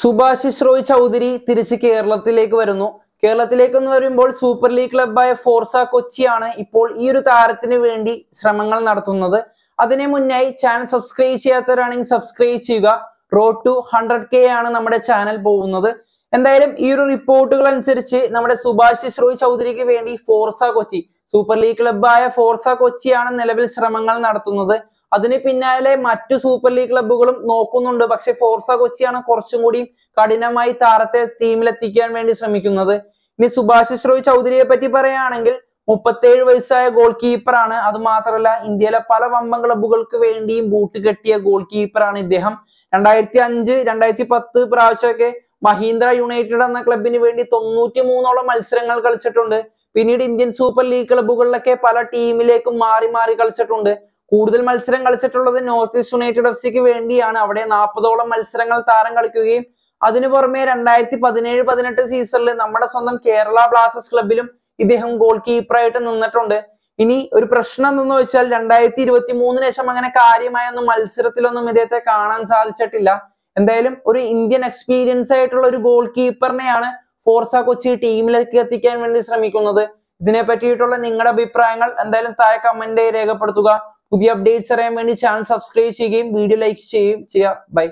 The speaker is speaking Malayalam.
സുഭാഷിഷ് റോയ് ചൗധരി തിരിച്ച് കേരളത്തിലേക്ക് വരുന്നു. കേരളത്തിലേക്ക് എന്ന് പറയുമ്പോൾ സൂപ്പർ ലീഗ് ക്ലബായ ഫോർസ കൊച്ചിയാണ് ഇപ്പോൾ ഈ ഒരു താരത്തിന് വേണ്ടി ശ്രമങ്ങൾ നടത്തുന്നത്. അതിനു മുന്നായി ചാനൽ സബ്സ്ക്രൈബ് ചെയ്യാത്തവരാണെങ്കിൽ സബ്സ്ക്രൈബ് ചെയ്യുക. റോഡ് ടു ഹൺഡ്രഡ് കെ ആണ് നമ്മുടെ ചാനൽ പോകുന്നത്. എന്തായാലും ഈ ഒരു റിപ്പോർട്ടുകൾ അനുസരിച്ച് നമ്മുടെ സുഭാഷിഷ് റോയ് ചൗധരിക്ക് വേണ്ടി ഫോർസ കൊച്ചി സൂപ്പർ ലീഗ് ക്ലബായ ഫോർസ കൊച്ചിയാണ് നിലവിൽ ശ്രമങ്ങൾ നടത്തുന്നത്. അതിന് പിന്നാലെ മറ്റു സൂപ്പർ ലീഗ് ക്ലബ്ബുകളും നോക്കുന്നുണ്ട്. പക്ഷെ ഫോർസ കൊച്ചിയാണ് കുറച്ചും കൂടി കഠിനമായി താരത്തെ ടീമിലെത്തിക്കാൻ വേണ്ടി ശ്രമിക്കുന്നത്. ഇനി സുഭാഷിഷ് റോയ് ചൗധരിയെ പറ്റി പറയുകയാണെങ്കിൽ മുപ്പത്തേഴ് വയസ്സായ ഗോൾ കീപ്പറാണ് അത് മാത്രമല്ല ഇന്ത്യയിലെ പല വമ്പൻ ക്ലബ്ബുകൾക്ക് വേണ്ടിയും ബൂട്ട് കെട്ടിയ ഗോൾ കീപ്പറാണ് ഇദ്ദേഹം. രണ്ടായിരത്തി അഞ്ച് രണ്ടായിരത്തി പത്ത് പ്രാവശ്യമൊക്കെ മഹീന്ദ്ര യുണൈറ്റഡ് എന്ന ക്ലബിന് വേണ്ടി തൊണ്ണൂറ്റി മൂന്നോളം മത്സരങ്ങൾ കളിച്ചിട്ടുണ്ട്. പിന്നീട് ഇന്ത്യൻ സൂപ്പർ ലീഗ് ക്ലബ്ബുകളിലൊക്കെ പല ടീമിലേക്കും മാറി മാറി കളിച്ചിട്ടുണ്ട്. കൂടുതൽ മത്സരം കളിച്ചിട്ടുള്ളത് നോർത്ത് ഈസ്റ്റ് യുണൈറ്റഡ് എഫ് സിക്ക് വേണ്ടിയാണ്. അവിടെ നാൽപ്പതോളം മത്സരങ്ങൾ താരം കളിക്കുകയും അതിനു പുറമെ രണ്ടായിരത്തി പതിനേഴ് പതിനെട്ട് സീസണിൽ നമ്മുടെ സ്വന്തം കേരള ബ്ലാസ്റ്റേഴ്സ് ക്ലബിലും ഇദ്ദേഹം ഗോൾ കീപ്പറായിട്ട് നിന്നിട്ടുണ്ട്. ഇനി ഒരു പ്രശ്നം എന്തെന്ന് വെച്ചാൽ രണ്ടായിരത്തി ഇരുപത്തി മൂന്നിന് ശേഷം അങ്ങനെ കാര്യമായൊന്നും മത്സരത്തിലൊന്നും ഇദ്ദേഹത്തെ കാണാൻ സാധിച്ചിട്ടില്ല. എന്തായാലും ഒരു ഇന്ത്യൻ എക്സ്പീരിയൻസ് ആയിട്ടുള്ള ഒരു ഗോൾ കീപ്പറിനെയാണ് ഫോർസ കൊച്ചി ടീമിലേക്ക് എത്തിക്കാൻ വേണ്ടി ശ്രമിക്കുന്നത്. ഇതിനെ പറ്റിയിട്ടുള്ള നിങ്ങളുടെ അഭിപ്രായങ്ങൾ എന്തായാലും താഴെ കമന്റ് രേഖപ്പെടുത്തുക. പുതിയ അപ്ഡേറ്റ്സ് അറിയാൻ വേണ്ടി ചാനൽ സബ്സ്ക്രൈബ് ചെയ്യുകയും വീഡിയോ ലൈക്ക് ചെയ്യുകയും ചെയ്യുക ബൈ